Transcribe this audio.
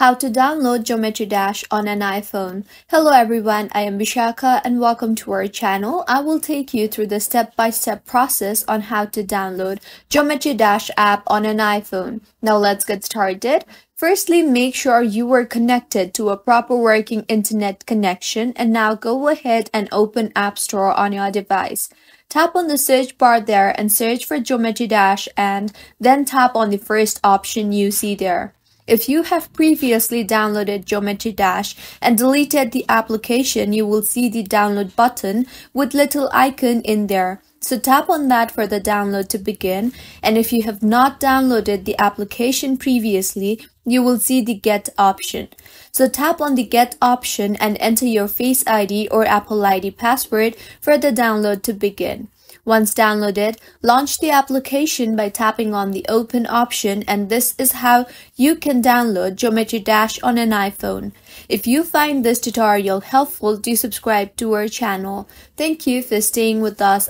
How to download Geometry Dash on an iPhone. Hello everyone, I am Vishaka and welcome to our channel. I will take you through the step-by-step -step process on how to download Geometry Dash app on an iPhone. Now let's get started. Firstly, make sure you are connected to a proper working internet connection and now go ahead and open App Store on your device. Tap on the search bar there and search for Geometry Dash and then tap on the first option you see there. If you have previously downloaded Geometry Dash and deleted the application, you will see the download button with little icon in there. So tap on that for the download to begin. And if you have not downloaded the application previously, you will see the get option. So tap on the get option and enter your Face ID or Apple ID password for the download to begin. Once downloaded, launch the application by tapping on the open option and this is how you can download Geometry Dash on an iPhone. If you find this tutorial helpful, do subscribe to our channel. Thank you for staying with us.